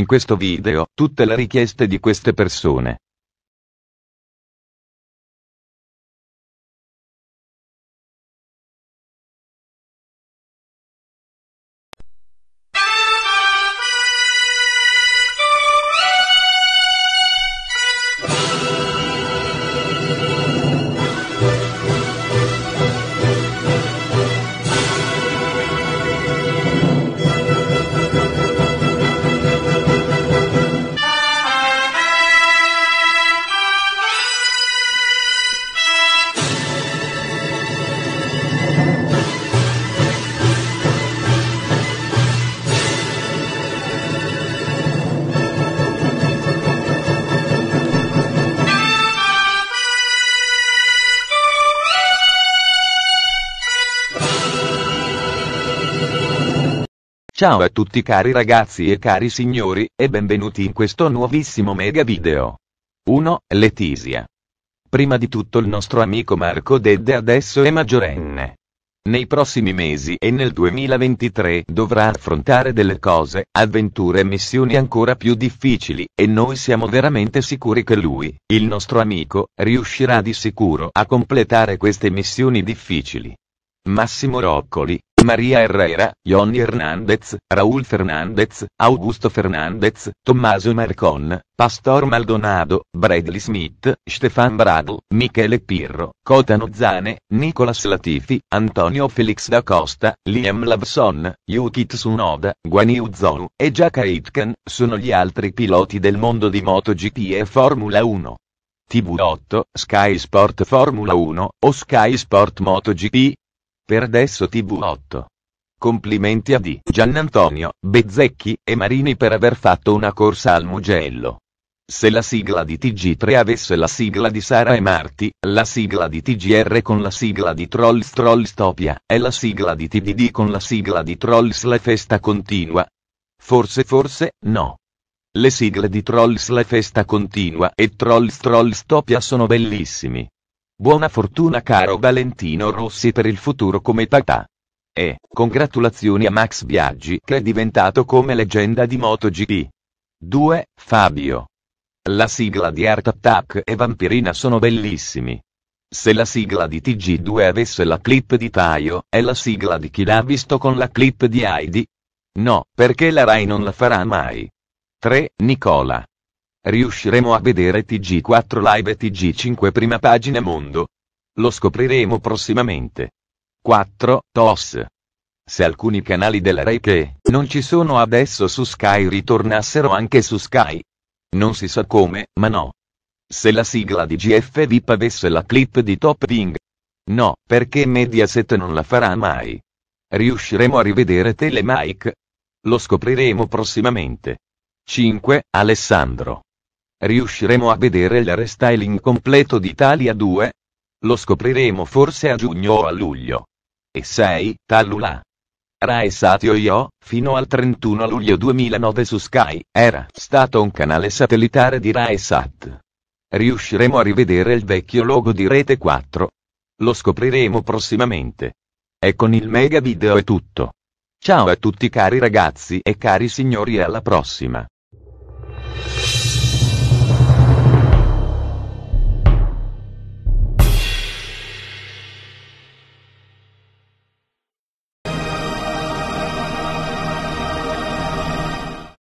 in questo video tutte le richieste di queste persone. Ciao a tutti cari ragazzi e cari signori, e benvenuti in questo nuovissimo mega video. 1. Letizia. Prima di tutto il nostro amico Marco Dedde adesso è maggiorenne. Nei prossimi mesi e nel 2023 dovrà affrontare delle cose, avventure e missioni ancora più difficili, e noi siamo veramente sicuri che lui, il nostro amico, riuscirà di sicuro a completare queste missioni difficili. Massimo Roccoli, Maria Herrera, Johnny Hernandez, Raúl Fernandez, Augusto Fernandez, Tommaso Marcon, Pastor Maldonado, Bradley Smith, Stefan Bradl, Michele Pirro, Cotano Zane, Nicolas Latifi, Antonio Felix da Costa, Liam Lavson, Yuki Tsunoda, Guanyu Zhou e Jack Aitken sono gli altri piloti del mondo di MotoGP e Formula 1. TV8, Sky Sport Formula 1 o Sky Sport MotoGP, per adesso TV8. Complimenti a D. Giannantonio, Bezzecchi e Marini per aver fatto una corsa al Mugello. Se la sigla di TG3 avesse la sigla di Sara e Marti, la sigla di TGR con la sigla di Trolls Trollstopia, e la sigla di TDD con la sigla di Trolls La Festa Continua? Forse forse, no. Le sigle di Trolls La Festa Continua e Trolls Trollstopia sono bellissimi. Buona fortuna caro Valentino Rossi per il futuro come papà. E, congratulazioni a Max Biaggi che è diventato come leggenda di MotoGP. 2. Fabio. La sigla di Art Attack e Vampirina sono bellissimi. Se la sigla di TG2 avesse la clip di Taio, è la sigla di chi l'ha visto con la clip di Heidi? No, perché la Rai non la farà mai. 3. Nicola. Riusciremo a vedere TG4 Live e TG5 prima pagina mondo? Lo scopriremo prossimamente. 4. TOS. Se alcuni canali della Rai che non ci sono adesso su Sky ritornassero anche su Sky. Non si sa come, ma no. Se la sigla di GF VIP avesse la clip di Top Wing. No, perché Mediaset non la farà mai. Riusciremo a rivedere Telemike? Lo scopriremo prossimamente. 5. Alessandro. Riusciremo a vedere il restyling completo di Italia 2? Lo scopriremo forse a giugno o a luglio. E 6. Tallula. Rai Satio Io, fino al 31 luglio 2009 su Sky, era stato un canale satellitare di Rai Sat. Riusciremo a rivedere il vecchio logo di Rete 4? Lo scopriremo prossimamente. E con il mega video è tutto. Ciao a tutti cari ragazzi e cari signori e alla prossima.